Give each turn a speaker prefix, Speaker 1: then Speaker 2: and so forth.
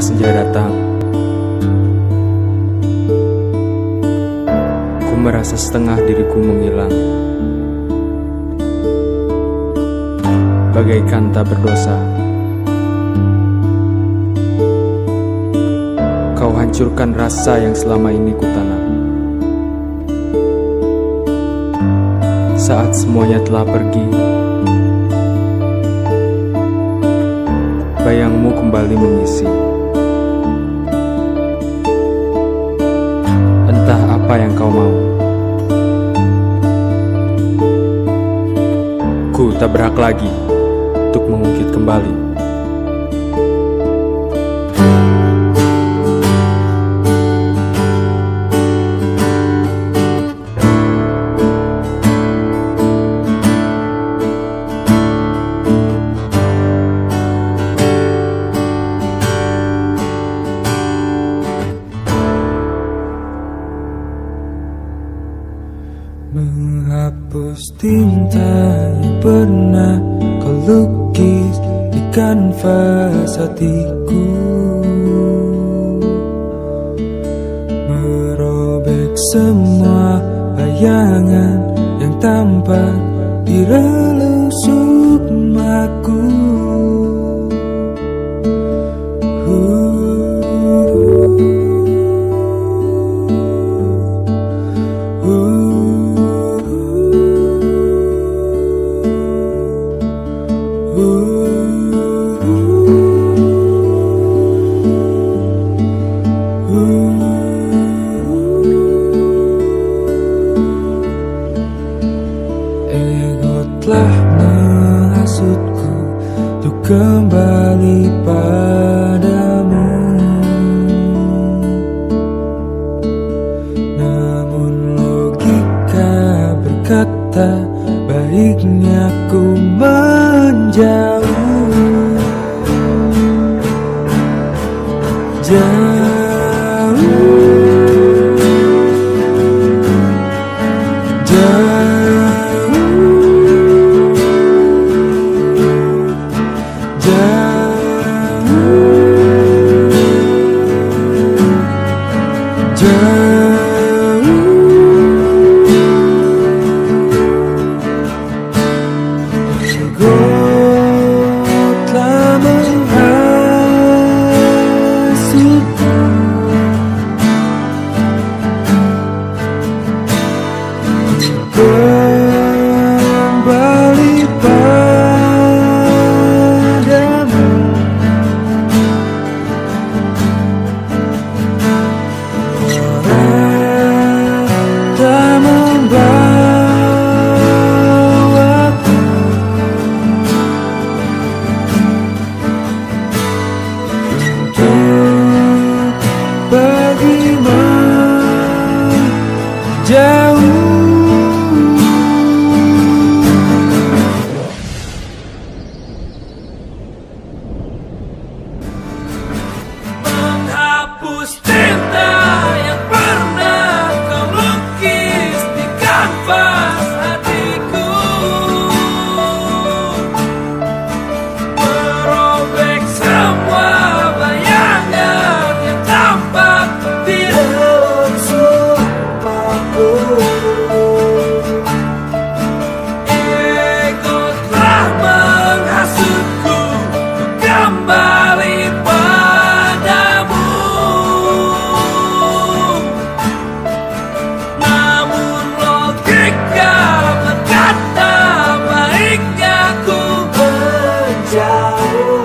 Speaker 1: senja datang, ku merasa setengah diriku menghilang. Bagaikan tak berdosa, kau hancurkan rasa yang selama ini kutanam. Saat semuanya telah pergi, bayangmu kembali mengisi. Apa yang kau mau. Ku tak berhak lagi untuk mengungkit kembali.
Speaker 2: Menghapus tinta yang pernah kau lukis di kanvas hatiku. Merobek semua bayangan yang tampak di relung sukmaku kembali padamu lagi menjauh. Oh.